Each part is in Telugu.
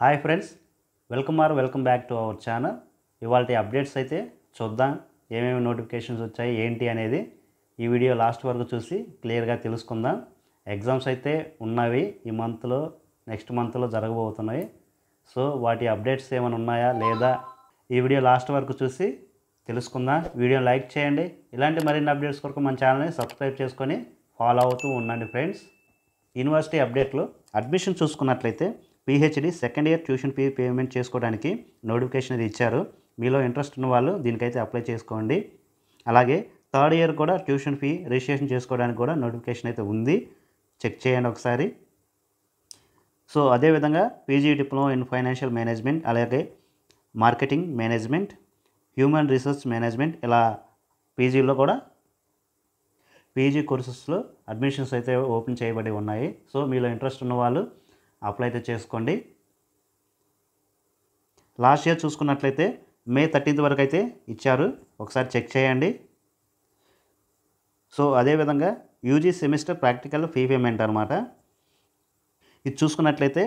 Hi friends welcome or welcome back to our channel. ఇవాళ అప్డేట్స్ అయితే చూద్దాం ఏమేమి నోటిఫికేషన్స్ వచ్చాయి ఏంటి అనేది ఈ వీడియో లాస్ట్ వరకు చూసి క్లియర్గా తెలుసుకుందాం. ఎగ్జామ్స్ అయితే ఉన్నవి ఈ మంత్లో నెక్స్ట్ మంత్లో జరగబోతున్నాయి. సో వాటి అప్డేట్స్ ఏమైనా ఉన్నాయా లేదా ఈ వీడియో లాస్ట్ వరకు చూసి తెలుసుకుందాం. వీడియో లైక్ చేయండి. ఇలాంటి మరిన్ని అప్డేట్స్ కొరకు మన ఛానల్ని సబ్స్క్రైబ్ చేసుకొని ఫాలో అవుతూ ఉండండి ఫ్రెండ్స్. యూనివర్సిటీ అప్డేట్లో అడ్మిషన్ చూసుకున్నట్లయితే PhD second year tuition fee payment చేసుకోవడానికి నోటిఫికేషన్ అది ఇచ్చారు. మీలో ఇంట్రెస్ట్ ఉన్న వాళ్ళు దీనికైతే అప్లై చేసుకోండి. అలాగే థర్డ్ ఇయర్ కూడా ట్యూషన్ ఫీ రిజిస్ట్రేషన్ చేసుకోవడానికి కూడా నోటిఫికేషన్ అయితే ఉంది. చెక్ చేయండి ఒకసారి. సో అదేవిధంగా PG diploma in financial management అలాగే marketing management human resource management ఇలా పీజీలో కూడా పీజీ కోర్సెస్లో అడ్మిషన్స్ అయితే ఓపెన్ చేయబడి ఉన్నాయి. సో మీలో ఇంట్రెస్ట్ ఉన్న వాళ్ళు అప్లై అయితే చేసుకోండి. లాస్ట్ ఇయర్ చూసుకున్నట్లయితే మే థర్టీన్త్ వరకు అయితే ఇచ్చారు. ఒకసారి చెక్ చేయండి. సో అదేవిధంగా UG semester practical fee payment అనమాట ఇది చూసుకున్నట్లయితే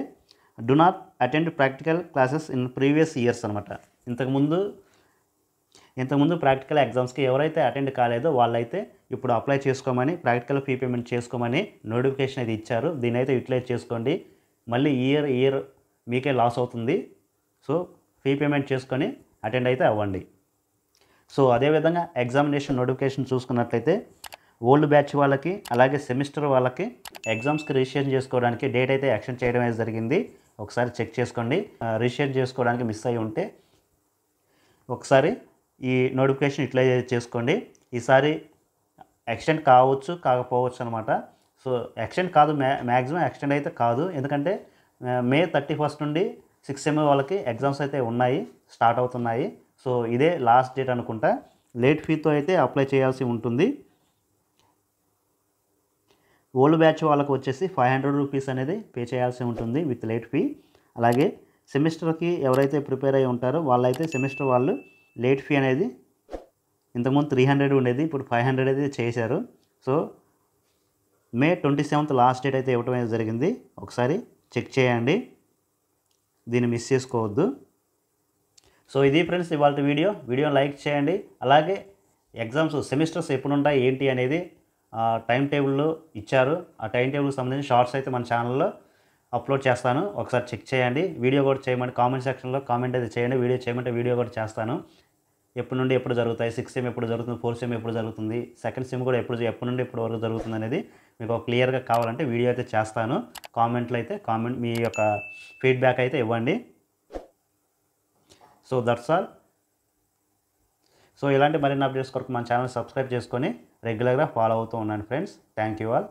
do not attend practical classes in previous years అనమాట ఇంతకుముందు ఇంతకుముందు ప్రాక్టికల్ ఎగ్జామ్స్కి ఎవరైతే అటెండ్ కాలేదో వాళ్ళైతే ఇప్పుడు అప్లై చేసుకోమని ప్రాక్టికల్ ఫీ పేమెంట్ చేసుకోమని నోటిఫికేషన్ అయితే ఇచ్చారు. దీని అయితే యూటిలైజ్ చేసుకోండి. మళ్ళీ ఇయర్ ఇయర్ మీకే లాస్ అవుతుంది. సో ఫీ పేమెంట్ చేసుకొని అటెండ్ అయితే అవ్వండి. సో అదేవిధంగా ఎగ్జామినేషన్ నోటిఫికేషన్ చూసుకున్నట్లయితే ఓల్డ్ బ్యాచ్ వాళ్ళకి అలాగే సెమిస్టర్ వాళ్ళకి ఎగ్జామ్స్కి రిజిస్ట్రేషన్ చేసుకోవడానికి డేట్ అయితే యాక్షన్ చేయడం అయితే జరిగింది. ఒకసారి చెక్ చేసుకోండి. రిజిస్ట్రేషన్ చేసుకోవడానికి మిస్ అయి ఉంటే ఒకసారి ఈ నోటిఫికేషన్ యూటిలైజ్ చేసుకోండి ఈసారి ఎక్స్టెండ్ కావచ్చు కాకపోవచ్చు అనమాట సో ఎక్స్టెండ్ కాదు మ్యా మ్యాక్సిమం ఎక్స్టెండ్ అయితే కాదు. ఎందుకంటే మే థర్టీ ఫస్ట్ నుండి సిక్స్ సెమ్ వాళ్ళకి ఎగ్జామ్స్ అయితే ఉన్నాయి స్టార్ట్ అవుతున్నాయి. సో ఇదే లాస్ట్ డేట్ అనుకుంటా. లేట్ ఫీతో అయితే అప్లై చేయాల్సి ఉంటుంది. ఓల్డ్ బ్యాచ్ వాళ్ళకు వచ్చేసి ఫైవ్ హండ్రెడ్ రూపీస్ అనేది పే చేయాల్సి ఉంటుంది విత్ లేట్ ఫీ. అలాగే సెమిస్టర్కి ఎవరైతే ప్రిపేర్ అయి ఉంటారో వాళ్ళైతే సెమిస్టర్ వాళ్ళు లేట్ ఫీ అనేది ఇంతకుముందు త్రీ హండ్రెడ్ ఉండేది ఇప్పుడు ఫైవ్ హండ్రెడ్ అయితే చేశారు. So May twenty seventh last date అయితే ఇవ్వటం అయితే జరిగింది. ఒకసారి చెక్ చేయండి. దీన్ని మిస్ చేసుకోవద్దు. సో ఇది ఫ్రెండ్స్ ఇవాళ వీడియో. వీడియో లైక్ చేయండి. అలాగే ఎగ్జామ్స్ సెమిస్టర్స్ ఎప్పుడు ఉంటాయి ఏంటి అనేది టైం టేబుల్లో ఇచ్చారు. ఆ టైం టేబుల్కి సంబంధించిన షార్ట్స్ అయితే మన ఛానల్లో అప్లోడ్ చేస్తాను. ఒకసారి చెక్ చేయండి. వీడియో కూడా చేయమంటే కామెంట్ సెక్షన్లో కామెంట్ అయితే చేయండి. వీడియో చేయమంటే వీడియో కూడా చేస్తాను. ఎప్పటి నుండి ఎప్పుడు జరుగుతాయి? సిక్స్ సెమ్ ఎప్పుడు జరుగుతుంది? ఫోర్త్ సెమ్ ఎప్పుడు జరుగుతుంది? సెకండ్ సెమ్ కూడా ఎప్పుడు ఎప్పటి నుండి ఎప్పుడు వరకు జరుగుతుంది అనేది మీకు క్లియర్గా కావాలంటే వీడియో అయితే చేస్తాను. కామెంట్లు అయితే కామెంట్ మీ యొక్క ఫీడ్బ్యాక్ అయితే ఇవ్వండి. సో దట్స్ ఆల్ సో ఇలాంటి మరిన్ని అప్డేట్స్ కొరకు మన ఛానల్ సబ్స్క్రైబ్ చేసుకొని రెగ్యులర్గా ఫాలో అవుతూ ఉన్నాను ఫ్రెండ్స్ థ్యాంక్ యూ ఆల్